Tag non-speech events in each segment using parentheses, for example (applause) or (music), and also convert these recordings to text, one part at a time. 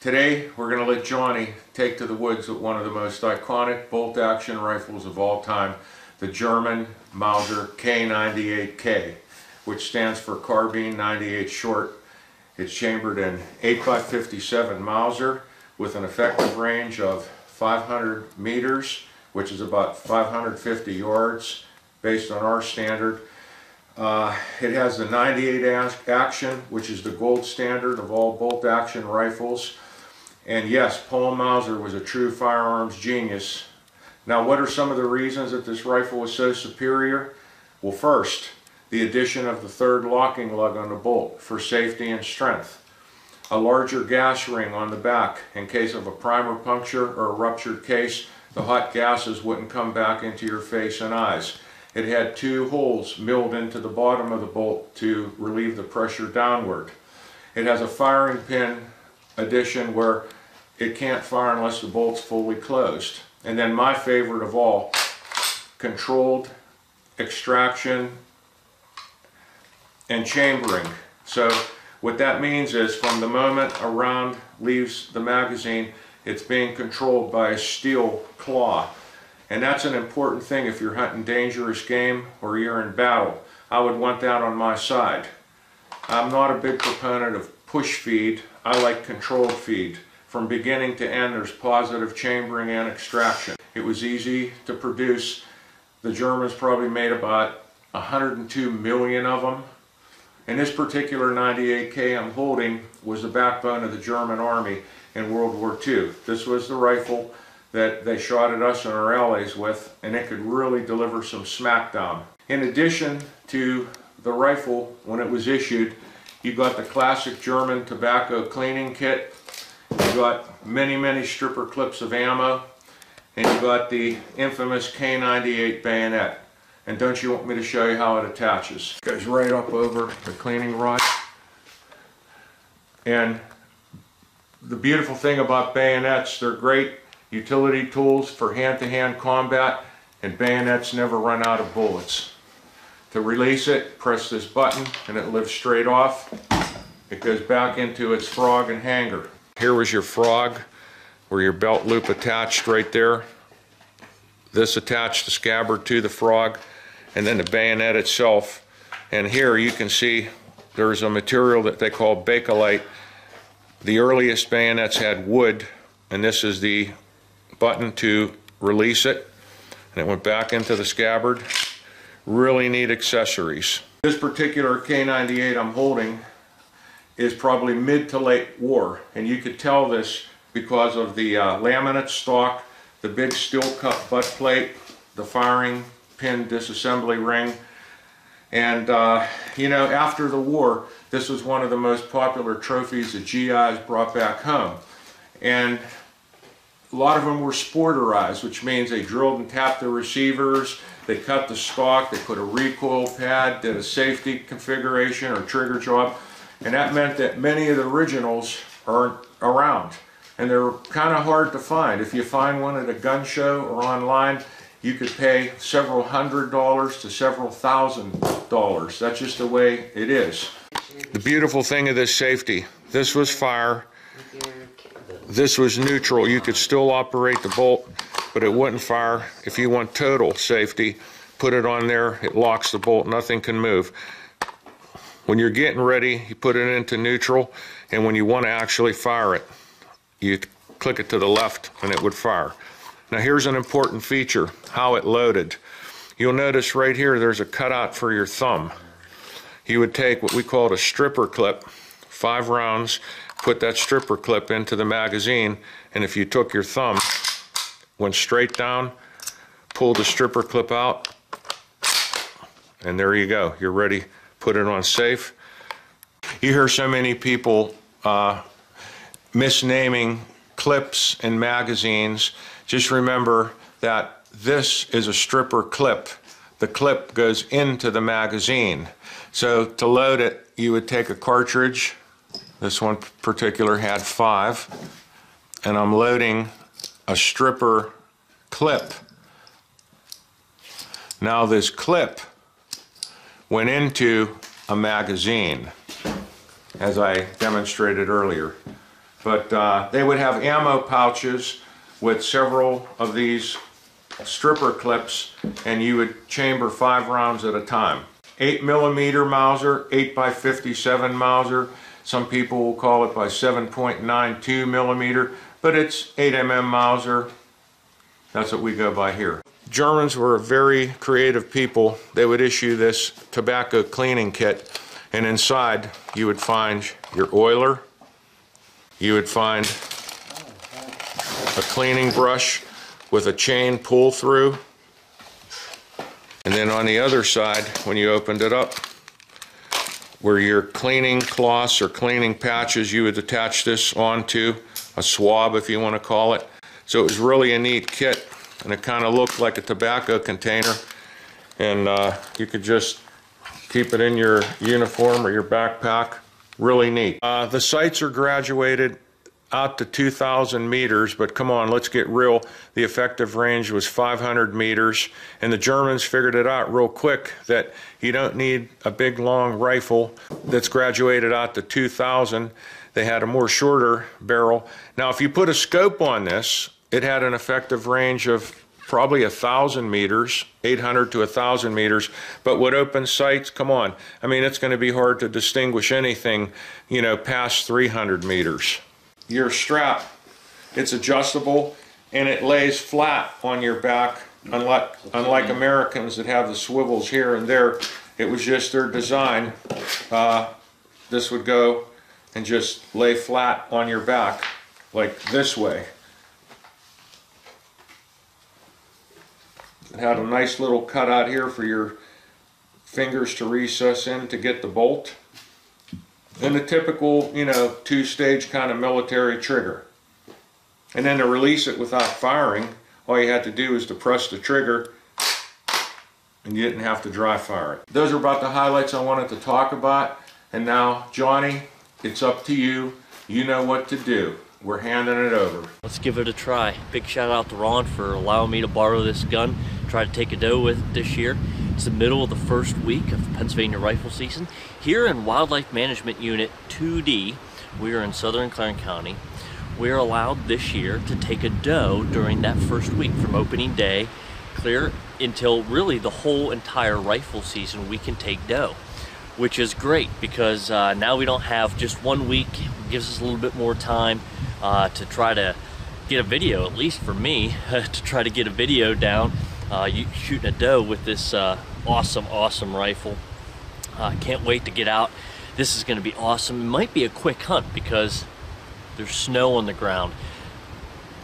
Today, we're going to let Johnny take to the woods with one of the most iconic bolt-action rifles of all time, the German Mauser K98K, which stands for Carbine 98 Short. It's chambered in 8x57 Mauser with an effective range of 500 meters, which is about 550 yards based on our standard. Uh, it has the 98 action, which is the gold standard of all bolt action rifles. And yes, Paul Mauser was a true firearms genius. Now, what are some of the reasons that this rifle was so superior? Well, first, the addition of the third locking lug on the bolt for safety and strength. A larger gas ring on the back in case of a primer puncture or a ruptured case, the hot gases wouldn't come back into your face and eyes. It had two holes milled into the bottom of the bolt to relieve the pressure downward. It has a firing pin addition where it can't fire unless the bolt's fully closed. And then my favorite of all, controlled extraction and chambering. So what that means is from the moment a round leaves the magazine, it's being controlled by a steel claw. And that's an important thing if you're hunting dangerous game or you're in battle. I would want that on my side. I'm not a big proponent of push feed. I like controlled feed. From beginning to end, there's positive chambering and extraction. It was easy to produce. The Germans probably made about 102 million of them. And this particular 98K I'm holding was the backbone of the German army in World War II. This was the rifle that they shot at us and our allies with, and it could really deliver some smackdown. In addition to the rifle, when it was issued, you got the classic German tobacco cleaning kit, you got many, many stripper clips of ammo, and you've got the infamous K98 bayonet. And don't you want me to show you how it attaches? It goes right up over the cleaning rod. And the beautiful thing about bayonets, they're great utility tools for hand-to-hand -hand combat, and bayonets never run out of bullets. To release it, press this button and it lifts straight off. It goes back into its frog and hanger. Here was your frog where your belt loop attached right there. This attached the scabbard to the frog and then the bayonet itself. And here you can see there's a material that they call Bakelite. The earliest bayonets had wood and this is the button to release it and it went back into the scabbard. Really neat accessories. This particular K98 I'm holding is probably mid to late war. And you could tell this because of the uh, laminate stock, the big steel cut butt plate, the firing pin disassembly ring. And uh, you know after the war this was one of the most popular trophies that GIs brought back home. And a lot of them were sporterized, which means they drilled and tapped the receivers, they cut the stock, they put a recoil pad, did a safety configuration or trigger job, and that meant that many of the originals aren't around. And they're kind of hard to find. If you find one at a gun show or online, you could pay several hundred dollars to several thousand dollars. That's just the way it is. The beautiful thing of this safety, this was fire, this was neutral. You could still operate the bolt, but it wouldn't fire. If you want total safety, put it on there. It locks the bolt. Nothing can move. When you're getting ready, you put it into neutral, and when you want to actually fire it, you click it to the left and it would fire. Now here's an important feature, how it loaded. You'll notice right here there's a cutout for your thumb. You would take what we call a stripper clip, five rounds, put that stripper clip into the magazine and if you took your thumb, went straight down, pulled the stripper clip out, and there you go. You're ready. Put it on safe. You hear so many people uh, misnaming clips in magazines. Just remember that this is a stripper clip. The clip goes into the magazine. So to load it, you would take a cartridge, this one particular had five. And I'm loading a stripper clip. Now this clip went into a magazine, as I demonstrated earlier. But uh, they would have ammo pouches with several of these stripper clips and you would chamber five rounds at a time. 8 millimeter Mauser, 8 by 57 Mauser. Some people will call it by 7.92 millimeter, but it's 8 mm Mauser. That's what we go by here. Germans were a very creative people. They would issue this tobacco cleaning kit and inside you would find your oiler, you would find a cleaning brush with a chain pull through. And then on the other side, when you opened it up, where your cleaning cloths or cleaning patches, you would attach this onto a swab, if you want to call it. So it was really a neat kit, and it kind of looked like a tobacco container. And uh, you could just keep it in your uniform or your backpack. Really neat. Uh, the sights are graduated out to 2,000 meters, but come on, let's get real. The effective range was 500 meters, and the Germans figured it out real quick that you don't need a big long rifle that's graduated out to 2,000. They had a more shorter barrel. Now, if you put a scope on this, it had an effective range of probably a thousand meters, 800 to a thousand meters. But with open sights, come on. I mean, it's going to be hard to distinguish anything, you know, past 300 meters your strap. It's adjustable and it lays flat on your back unlike, unlike Americans that have the swivels here and there. It was just their design. Uh, this would go and just lay flat on your back like this way. It had a nice little cutout here for your fingers to recess in to get the bolt and the typical, you know, two-stage kind of military trigger. And then to release it without firing, all you had to do is to press the trigger and you didn't have to dry fire it. Those are about the highlights I wanted to talk about. And now, Johnny, it's up to you. You know what to do. We're handing it over. Let's give it a try. Big shout out to Ron for allowing me to borrow this gun, try to take a doe with this year. It's the middle of the first week of Pennsylvania rifle season. Here in Wildlife Management Unit 2D, we are in southern Clarion County. We're allowed this year to take a doe during that first week from opening day clear until really the whole entire rifle season we can take doe which is great because uh, now we don't have just one week it gives us a little bit more time uh, to try to get a video at least for me (laughs) to try to get a video down shooting a doe with this uh, awesome, awesome rifle. Uh, can't wait to get out. This is gonna be awesome. It might be a quick hunt because there's snow on the ground.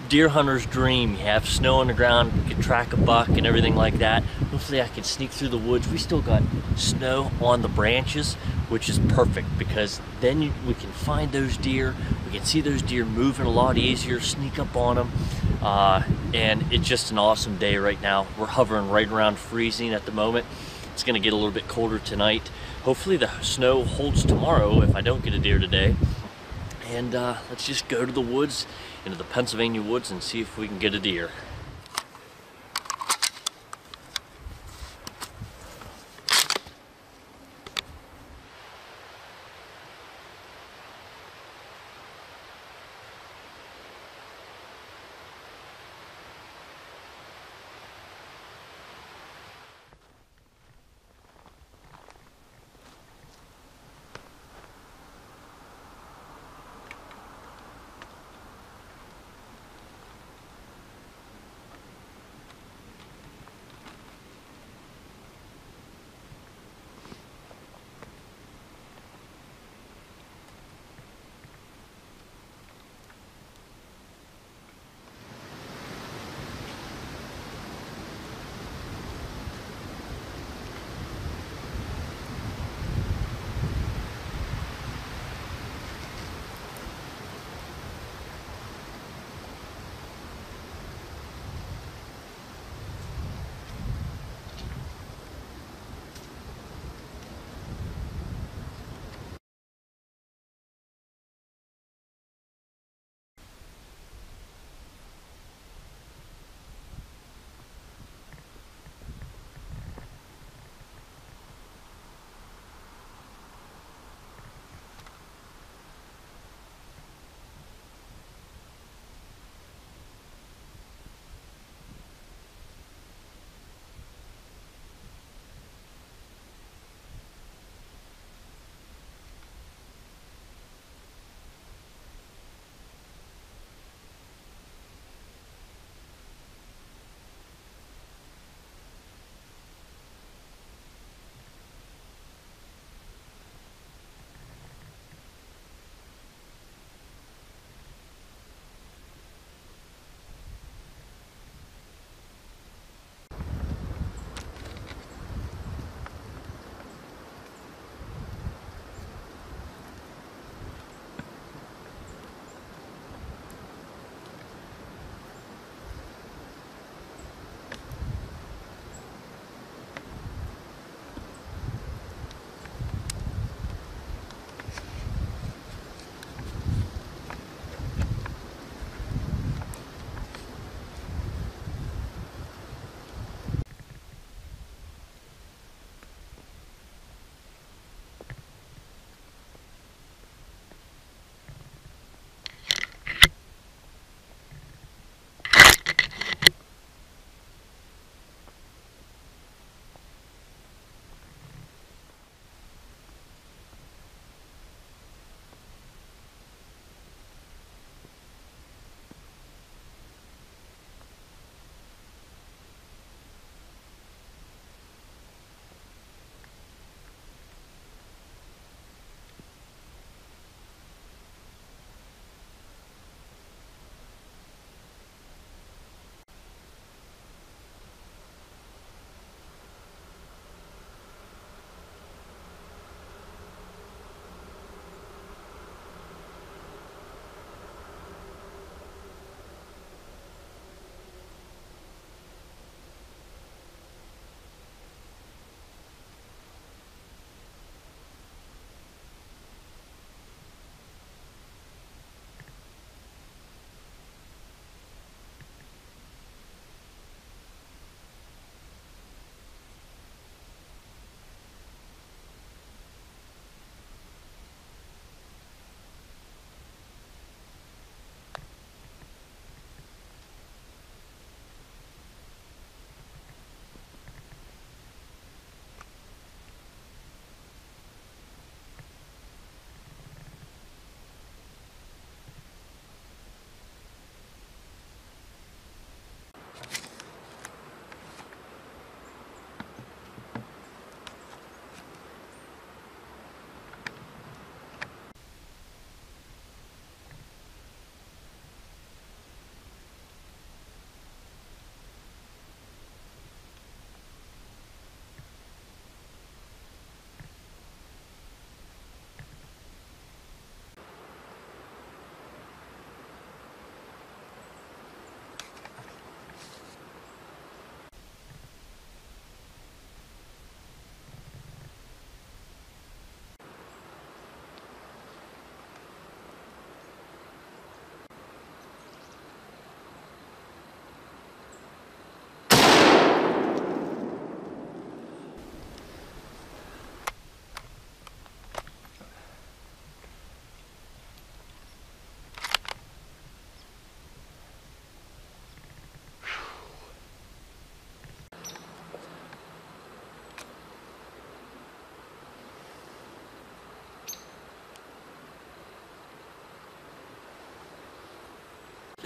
Deer hunter's dream, you have snow on the ground, you can track a buck and everything like that. Hopefully I can sneak through the woods. We still got snow on the branches, which is perfect because then we can find those deer. We can see those deer moving a lot easier, sneak up on them. Uh, and it's just an awesome day right now. We're hovering right around freezing at the moment. It's gonna get a little bit colder tonight. Hopefully the snow holds tomorrow if I don't get a deer today. And uh, let's just go to the woods, into the Pennsylvania woods and see if we can get a deer.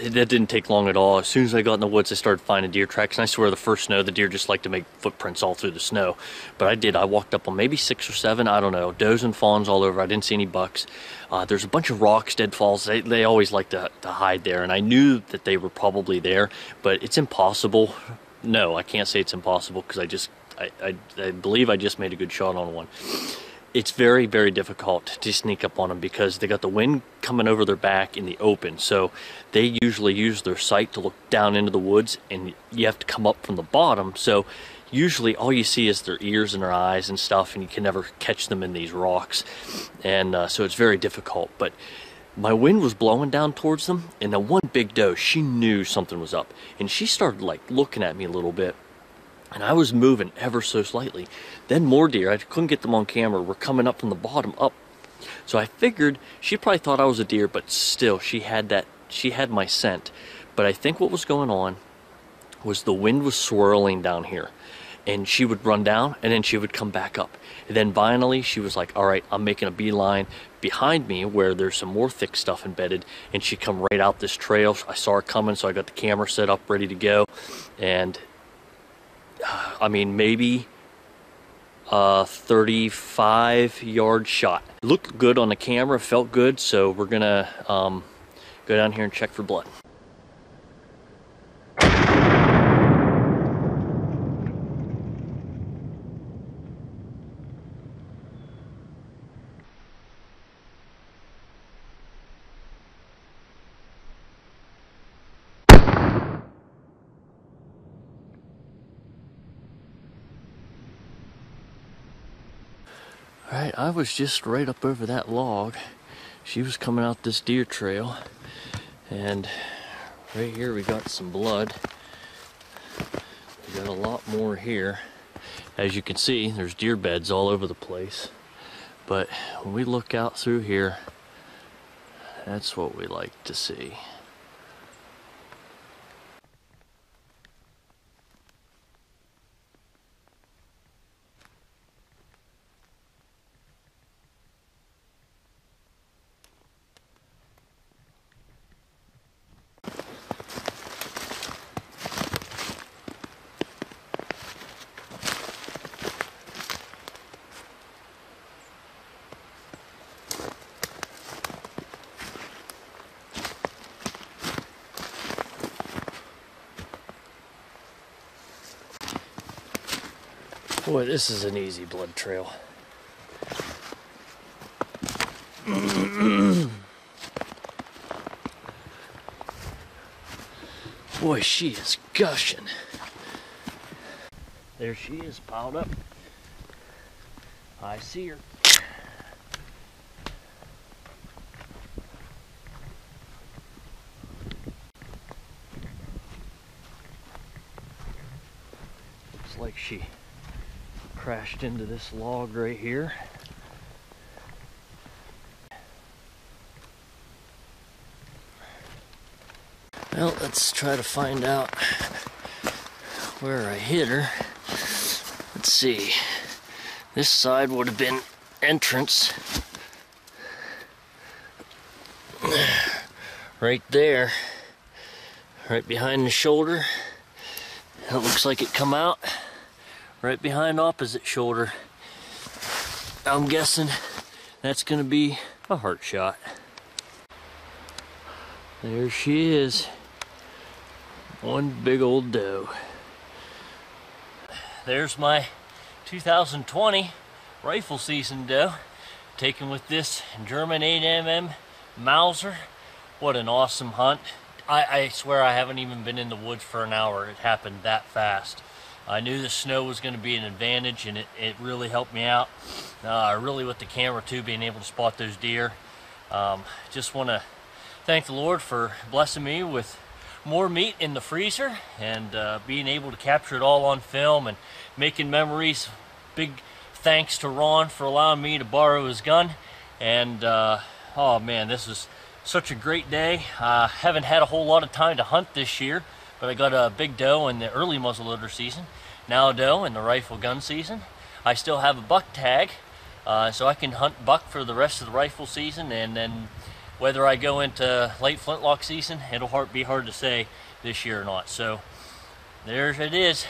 That didn't take long at all. As soon as I got in the woods, I started finding deer tracks, and I swear the first snow, the deer just like to make footprints all through the snow. But I did. I walked up on maybe six or seven, I don't know, does and fawns all over. I didn't see any bucks. Uh, there's a bunch of rocks, deadfalls. They, they always like to, to hide there, and I knew that they were probably there, but it's impossible. No, I can't say it's impossible because I just, I, I, I believe I just made a good shot on one it's very very difficult to sneak up on them because they got the wind coming over their back in the open. So they usually use their sight to look down into the woods and you have to come up from the bottom. So usually all you see is their ears and their eyes and stuff and you can never catch them in these rocks. And uh, so it's very difficult. But my wind was blowing down towards them and the one big doe she knew something was up and she started like looking at me a little bit and I was moving ever so slightly. Then more deer, I couldn't get them on camera, were coming up from the bottom up. So I figured she probably thought I was a deer, but still, she had that, she had my scent. But I think what was going on was the wind was swirling down here. And she would run down and then she would come back up. And then finally she was like, all right, I'm making a beeline behind me where there's some more thick stuff embedded. And she come right out this trail. I saw her coming, so I got the camera set up, ready to go. And I mean, maybe a 35 yard shot. Looked good on the camera, felt good, so we're gonna um, go down here and check for blood. Right, I was just right up over that log. She was coming out this deer trail. And right here we got some blood. We got a lot more here. As you can see, there's deer beds all over the place. But when we look out through here, that's what we like to see. Boy, this is an easy blood trail. (clears throat) Boy, she is gushing. There she is, piled up. I see her. Looks like she crashed into this log right here. Well, let's try to find out where I hit her. Let's see. This side would have been entrance. Right there. Right behind the shoulder. It looks like it come out right behind opposite shoulder. I'm guessing that's gonna be a heart shot. There she is. One big old doe. There's my 2020 rifle season doe. Taken with this German 8mm Mauser. What an awesome hunt. I, I swear I haven't even been in the woods for an hour. It happened that fast. I knew the snow was going to be an advantage, and it, it really helped me out. Uh, really, with the camera too, being able to spot those deer. Um, just want to thank the Lord for blessing me with more meat in the freezer and uh, being able to capture it all on film and making memories. Big thanks to Ron for allowing me to borrow his gun. And uh, oh man, this was such a great day. I uh, haven't had a whole lot of time to hunt this year, but I got a big doe in the early muzzleloader season now doe in the rifle gun season. I still have a buck tag, uh, so I can hunt buck for the rest of the rifle season and then whether I go into late flintlock season, it'll be hard to say this year or not. So there it is.